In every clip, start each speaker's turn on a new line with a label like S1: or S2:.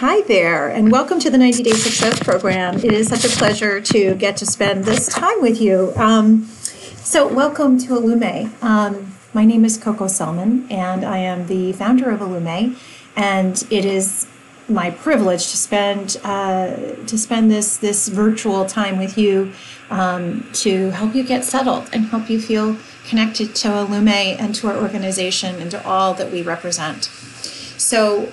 S1: Hi there, and welcome to the 90 Day Success Program. It is such a pleasure to get to spend this time with you. Um, so, welcome to Illume. Um, my name is Coco Sellman, and I am the founder of Illume. And it is my privilege to spend uh, to spend this this virtual time with you um, to help you get settled and help you feel connected to Illume and to our organization and to all that we represent. So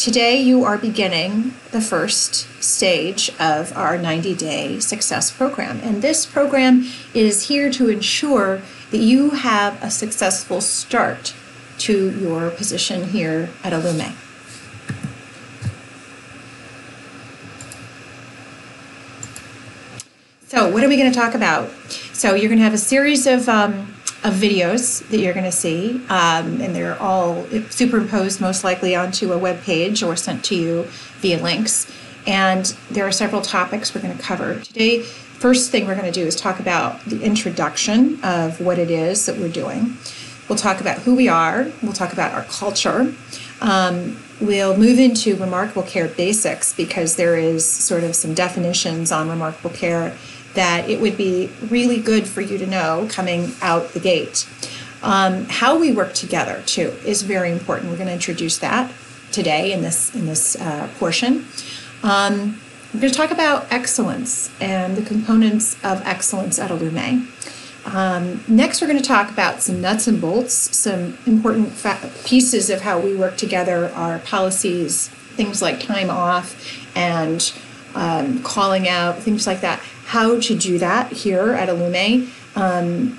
S1: Today, you are beginning the first stage of our 90 day success program. And this program is here to ensure that you have a successful start to your position here at Illume. So, what are we going to talk about? So, you're going to have a series of um, of videos that you're going to see, um, and they're all superimposed most likely onto a web page or sent to you via links. And there are several topics we're going to cover today. First thing we're going to do is talk about the introduction of what it is that we're doing. We'll talk about who we are. We'll talk about our culture. Um, we'll move into remarkable care basics because there is sort of some definitions on remarkable care that it would be really good for you to know coming out the gate. Um, how we work together too is very important. We're going to introduce that today in this in this uh, portion. Um, we're going to talk about excellence and the components of excellence at Illume. Um, next, we're going to talk about some nuts and bolts, some important fa- pieces of how we work together, our policies, things like time off and um, calling out, things like that how to do that here at Illume, um,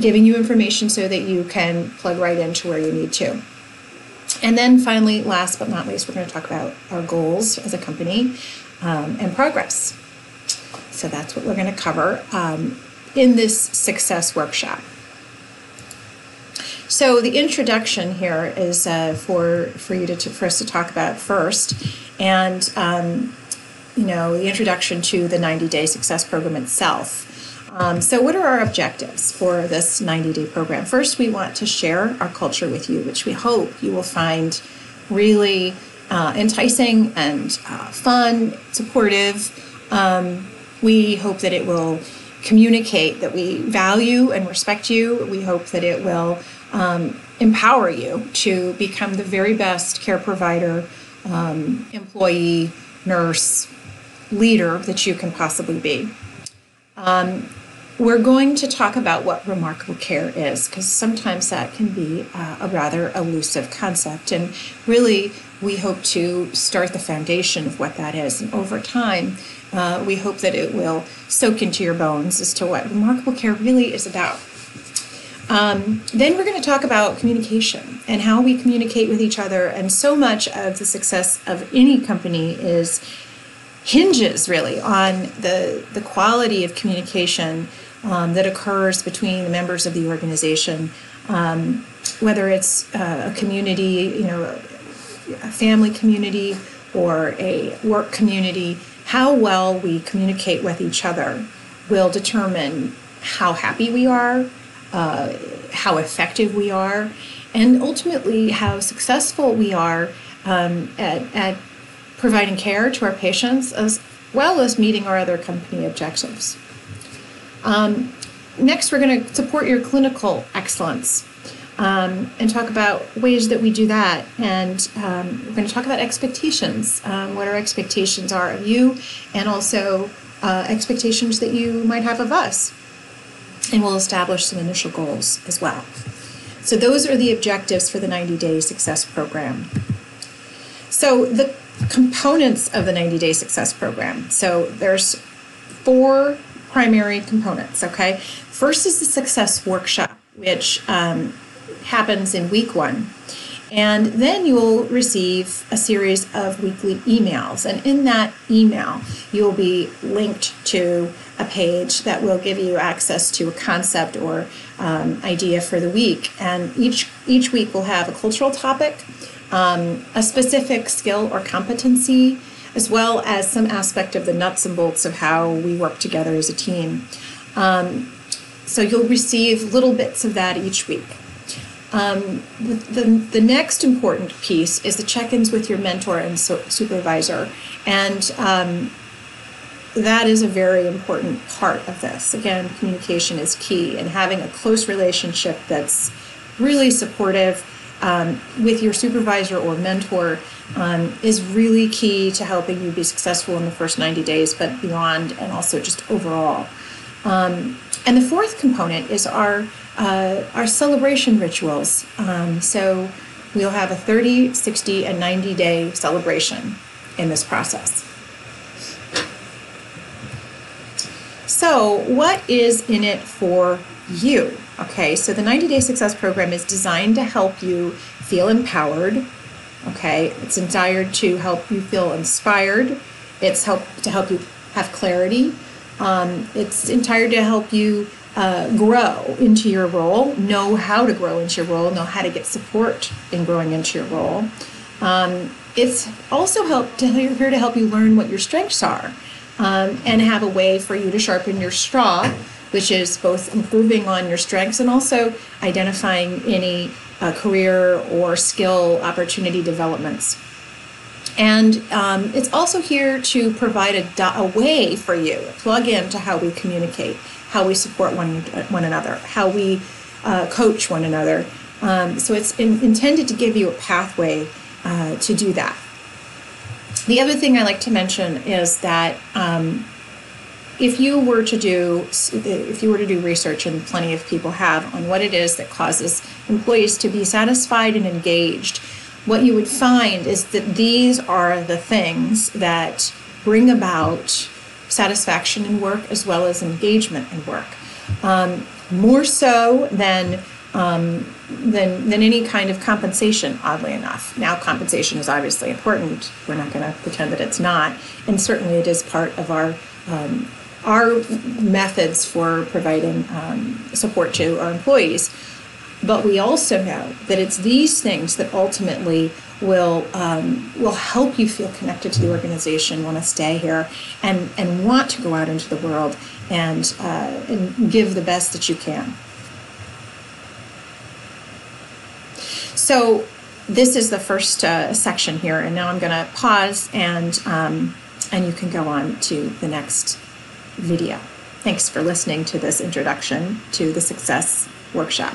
S1: giving you information so that you can plug right into where you need to. And then finally, last but not least, we're going to talk about our goals as a company um, and progress. So that's what we're going to cover um, in this success workshop. So the introduction here is uh, for for you to, to, for us to talk about first, and um, you know, the introduction to the 90 day success program itself. Um, so, what are our objectives for this 90 day program? First, we want to share our culture with you, which we hope you will find really uh, enticing and uh, fun, supportive. Um, we hope that it will communicate that we value and respect you. We hope that it will um, empower you to become the very best care provider, um, employee, nurse, leader that you can possibly be. Um, we're going to talk about what remarkable care is because sometimes that can be uh, a rather elusive concept. And really, we hope to start the foundation of what that is. And over time, uh, we hope that it will soak into your bones as to what remarkable care really is about. Um, then we're going to talk about communication and how we communicate with each other. And so much of the success of any company is hinges really on the, the quality of communication um, that occurs between the members of the organization, um, whether it's uh, a community, you know, a family community or a work community, how well we communicate with each other will determine how happy we are, uh, how effective we are, and ultimately how successful we are um, at, at providing care to our patients as well as meeting our other company objectives. Um, next, we're going to support your clinical excellence um, and talk about ways that we do that. And um, we're going to talk about expectations, um, what our expectations are of you, and also uh, expectations that you might have of us. And we'll establish some initial goals as well. So, those are the objectives for the 90 Day Success Program. So, the components of the 90 Day Success Program. So there's four primary components, okay? First is the Success Workshop, which um, happens in week one. And then you'll receive a series of weekly emails. And in that email, you'll be linked to a page that will give you access to a concept or um, idea for the week. And each, each week will have a cultural topic, um, a specific skill or competency, as well as some aspect of the nuts and bolts of how we work together as a team. Um, so you'll receive little bits of that each week. Um, the, the, next important piece is the check-ins with your mentor and so, supervisor, and um, that is a very important part of this. Again, communication is key, and having a close relationship that's really supportive um, with your supervisor or mentor um, is really key to helping you be successful in the first 90 days, but beyond, and also just overall. Um, and the fourth component is our uh, our celebration rituals. Um, so we'll have a 30, 60, and 90 day celebration in this process. So, what is in it for you? Okay, so the 90 Day Success Program is designed to help you feel empowered. Okay, it's designed to help you feel inspired. It's help to help you have clarity. Um, it's entire to help you uh, grow into your role, know how to grow into your role, know how to get support in growing into your role. Um, it's also help to here to help you learn what your strengths are um, and have a way for you to sharpen your straw, which is both improving on your strengths and also identifying any uh, career or skill opportunity developments. And um, it's also here to provide a, a way for you, plug in to how we communicate, how we support one, one another, how we uh, coach one another. Um, so it's in, intended to give you a pathway uh, to do that. The other thing I like to mention is that um, if you were to do if you were to do research and plenty of people have on what it is that causes employees to be satisfied and engaged what you would find is that these are the things that bring about satisfaction in work as well as engagement in work. Um, more so than, um, than, than any kind of compensation, oddly enough. Now, compensation is obviously important. We're not going to pretend that it's not. And certainly it is part of our, um, our methods for providing um, support to our employees. But we also know that it's these things that ultimately will um, will help you feel connected to the organization, want to stay here, and and want to go out into the world and uh, and give the best that you can. So this is the first uh, section here, and now I'm going to pause and um, and you can go on to the next video. Thanks for listening to this introduction to the Success Workshop.